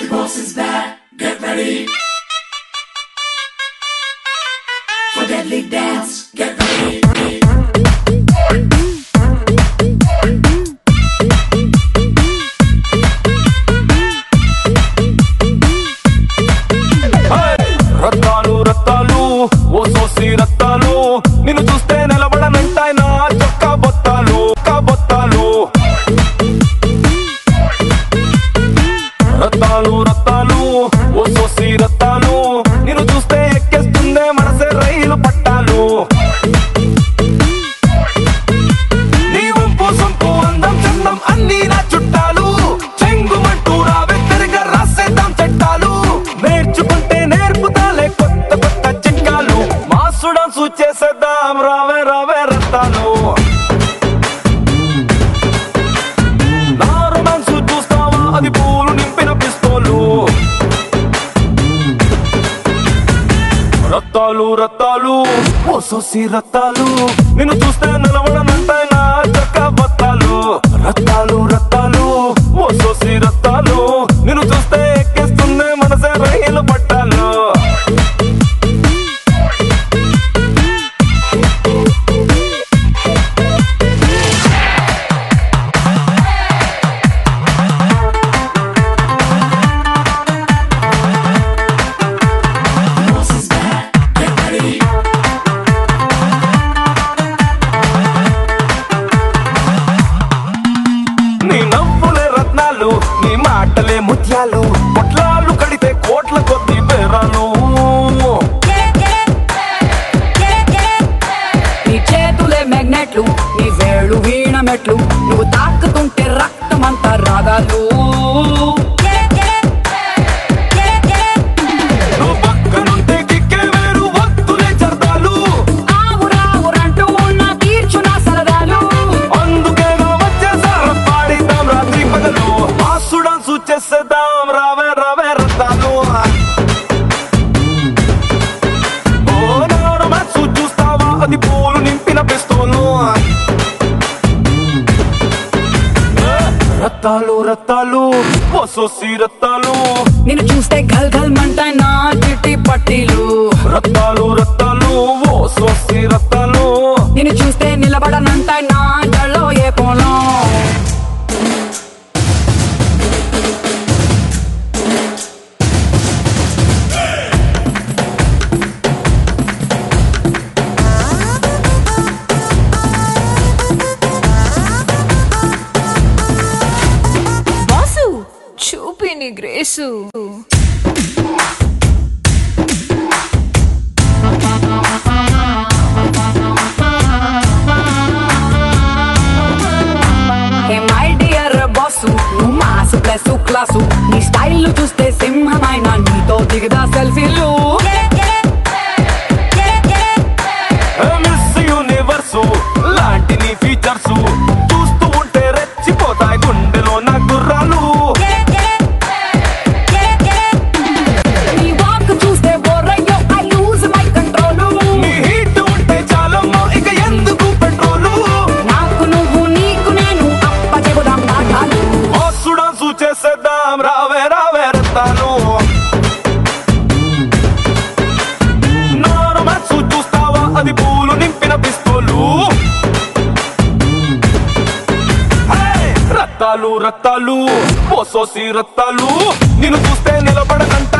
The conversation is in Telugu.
The boss is back, get ready. For deadly dance, get ready. Rattalu Rattalu ఓ సోసి రత్తాలు నిన్ను చూస్తే నిలవడనంటాయి మాటలే ముత్యాలు పొట్లాలు కడితే కోట్ల కొద్ది బెరాలు. నీ చేతులే మెగ్నెట్లు నీ వేళ్ళు వీణ మెట్లు నువ్వు తా రతాలు రతాలు పొసొసి రతాలు నిన్ను చూస్తే గల్ గల్ మంట నా చిట్టి పట్టిలు. నీ ప్లస్ క్లాసు నీ స్టైల్ చూస్తే సింహమైన నీతో దిగదా సెల్ఫీలు. రక్తాలు రక్తాలు పోసోసి రక్తాలు. నిన్ను చూస్తే నిలబడకంట